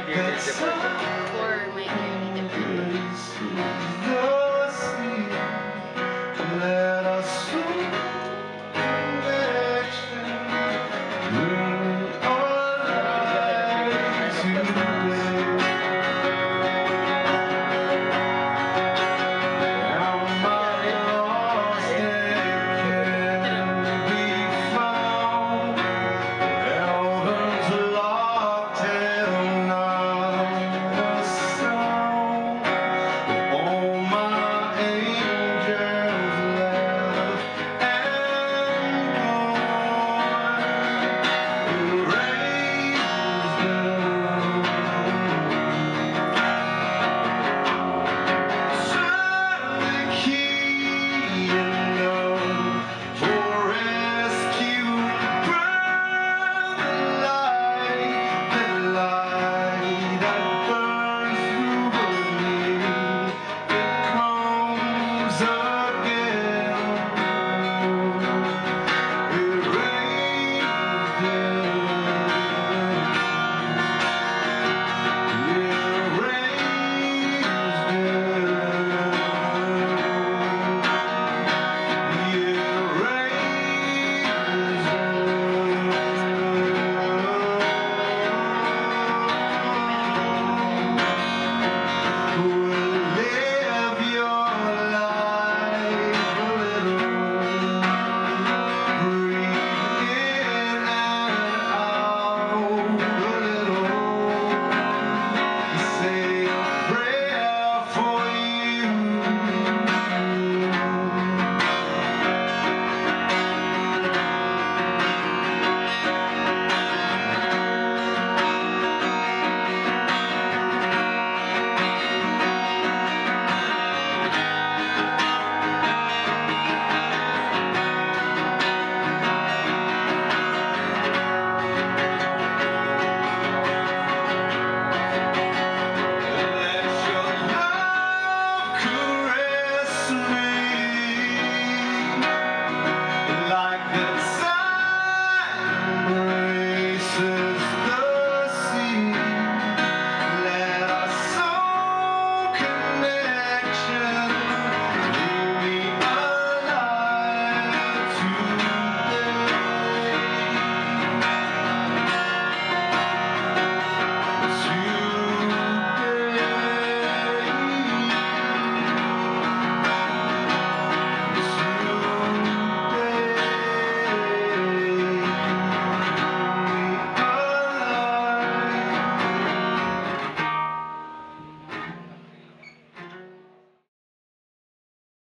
Good.